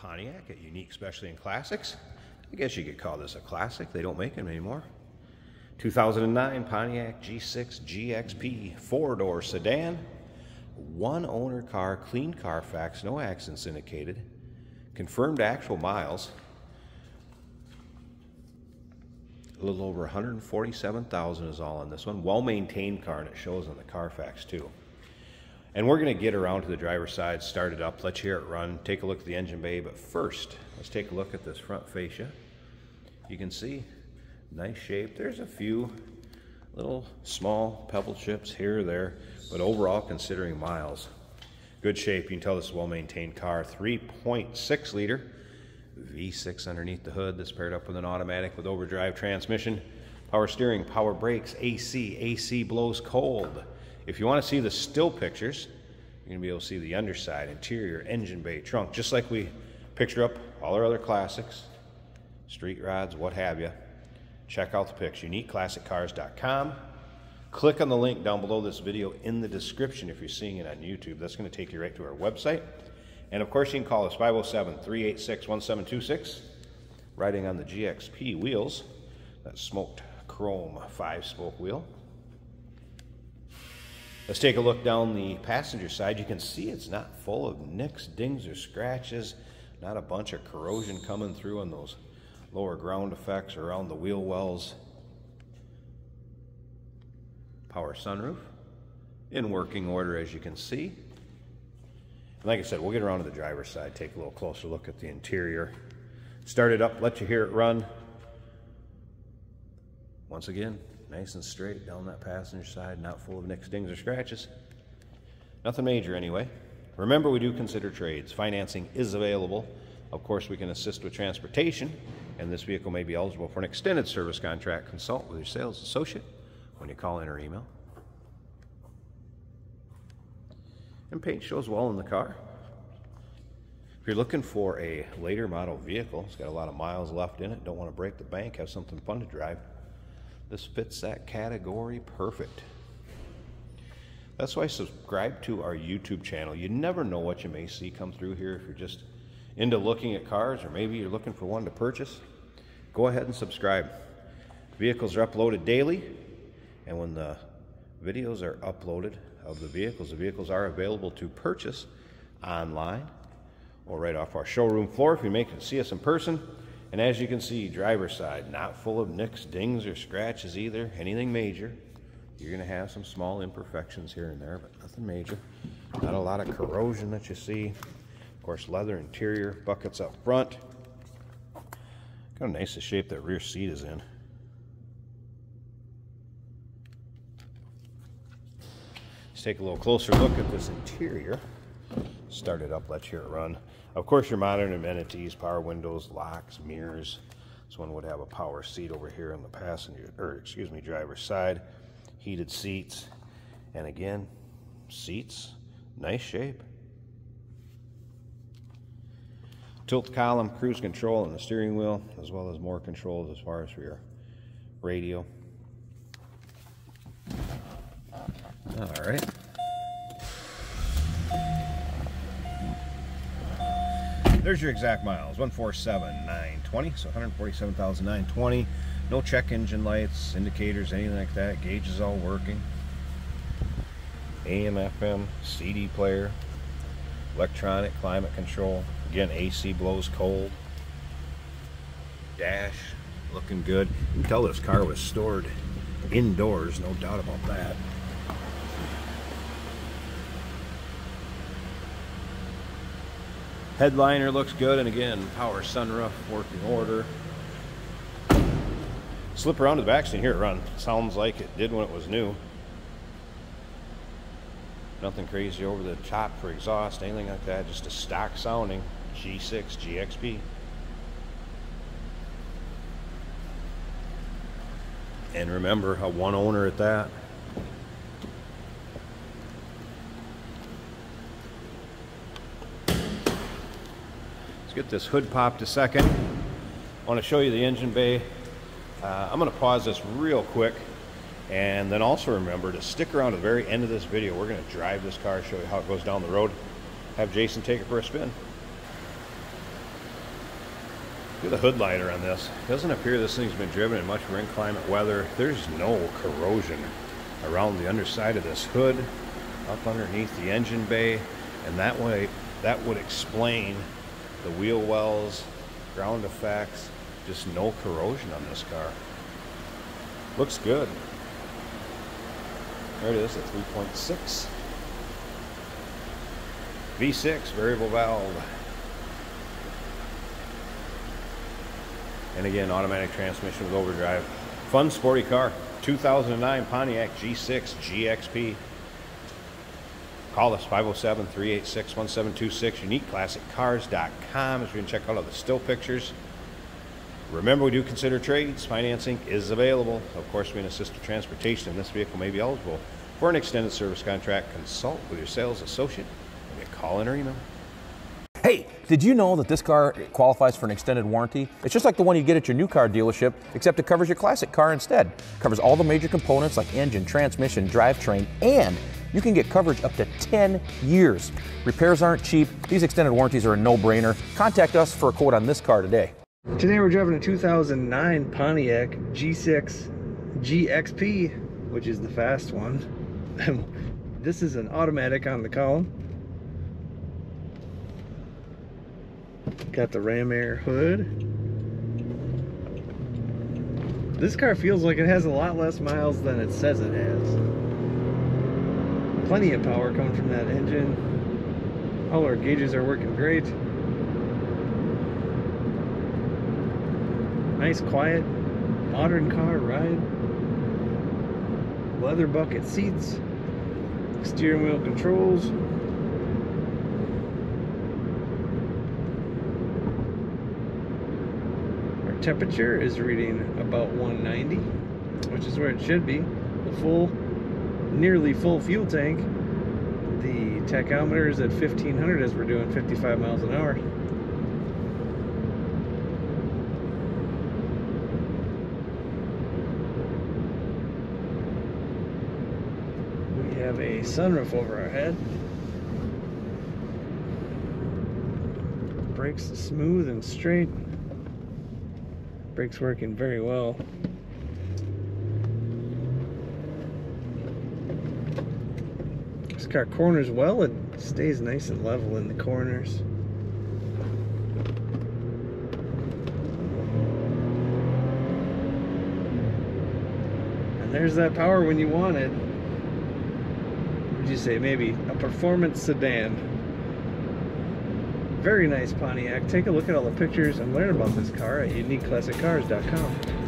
Pontiac at Unique Specialty and Classics. I guess you could call this a classic. They don't make them anymore. 2009 Pontiac G6 GXP four-door sedan. One owner car, clean Carfax, no accidents indicated. Confirmed actual miles. A little over 147,000 is all on this one. Well-maintained car, and it shows on the Carfax too. And we're going to get around to the driver's side, start it up, let you hear it run, take a look at the engine bay. But first, let's take a look at this front fascia. You can see, nice shape. There's a few little small pebble chips here or there, but overall, considering miles, good shape. You can tell this is a well-maintained car. 3.6 liter V6 underneath the hood. This paired up with an automatic with overdrive transmission. Power steering, power brakes, AC. AC blows cold. If you want to see the still pictures, you're going to be able to see the underside, interior, engine bay, trunk, just like we picture up all our other classics, street rods, what have you. Check out the pics, uniqueclassiccars.com. Click on the link down below this video in the description if you're seeing it on YouTube. That's going to take you right to our website. And of course, you can call us 507 386 1726. Riding on the GXP wheels, that smoked chrome five spoke wheel. Let's take a look down the passenger side. You can see it's not full of nicks, dings, or scratches. Not a bunch of corrosion coming through on those lower ground effects around the wheel wells. Power sunroof in working order as you can see. And like I said, we'll get around to the driver's side, take a little closer look at the interior. Start it up, let you hear it run. Once again, nice and straight down that passenger side, not full of nicks, dings, or scratches. Nothing major anyway. Remember, we do consider trades. Financing is available. Of course, we can assist with transportation, and this vehicle may be eligible for an extended service contract. Consult with your sales associate when you call in or email. And paint shows well in the car. If you're looking for a later model vehicle, it's got a lot of miles left in it, don't want to break the bank, have something fun to drive, this fits that category perfect. That's why subscribe to our YouTube channel. You never know what you may see come through here if you're just into looking at cars or maybe you're looking for one to purchase. Go ahead and subscribe. Vehicles are uploaded daily, and when the videos are uploaded of the vehicles, the vehicles are available to purchase online or right off our showroom floor if you make it see us in person. And as you can see, driver's side, not full of nicks, dings, or scratches either, anything major. You're gonna have some small imperfections here and there, but nothing major. Not a lot of corrosion that you see. Of course, leather interior, buckets up front. Kind of nice the shape that rear seat is in. Let's take a little closer look at this interior. Start it up, let you hear it run. Of course, your modern amenities, power windows, locks, mirrors. This one would have a power seat over here on the passenger, or excuse me, driver's side. Heated seats. And again, seats, nice shape. Tilt column, cruise control, and the steering wheel, as well as more controls as far as for your radio. All right. There's your exact miles, 147,920, so 147,920. No check engine lights, indicators, anything like that. Gauge is all working. AM, FM, CD player, electronic climate control. Again, AC blows cold. Dash looking good. You can tell this car was stored indoors, no doubt about that. Headliner looks good, and again, power sunroof, working order. Slip around to the back seat here, run. Sounds like it did when it was new. Nothing crazy over the top for exhaust, anything like that. Just a stock sounding G6 GXP. And remember, a one owner at that. Let's get this hood popped a second. I want to show you the engine bay. Uh, I'm going to pause this real quick and then also remember to stick around to the very end of this video. We're going to drive this car, show you how it goes down the road, have Jason take it for a spin. Look at the hood liner on this. Doesn't appear this thing's been driven in much rain climate weather. There's no corrosion around the underside of this hood, up underneath the engine bay, and that way that would explain the wheel wells, ground effects, just no corrosion on this car. Looks good. There it is, a 3.6. V6 variable valve. And again, automatic transmission with overdrive. Fun, sporty car. 2009 Pontiac G6 GXP. Call us 507 386 1726, uniqueclassiccars.com, as we can check out all the still pictures. Remember, we do consider trades. Financing is available. Of course, we can assist with transportation, and this vehicle may be eligible for an extended service contract. Consult with your sales associate. Give me a call in or email. Hey, did you know that this car qualifies for an extended warranty? It's just like the one you get at your new car dealership, except it covers your classic car instead. It covers all the major components like engine, transmission, drivetrain, and you can get coverage up to 10 years. Repairs aren't cheap. These extended warranties are a no-brainer. Contact us for a quote on this car today. Today we're driving a 2009 Pontiac G6 GXP, which is the fast one. this is an automatic on the column. Got the ram air hood. This car feels like it has a lot less miles than it says it has. Plenty of power coming from that engine. All our gauges are working great. Nice, quiet, modern car ride. Leather bucket seats. Steering wheel controls. Our temperature is reading about 190 which is where it should be the full nearly full fuel tank. The tachometer is at 1500 as we're doing 55 miles an hour. We have a sunroof over our head. Brakes smooth and straight. Brake's working very well. Car corners well and stays nice and level in the corners. And there's that power when you want it. Would you say maybe a performance sedan? Very nice Pontiac. Take a look at all the pictures and learn about this car at uniqueclassiccars.com.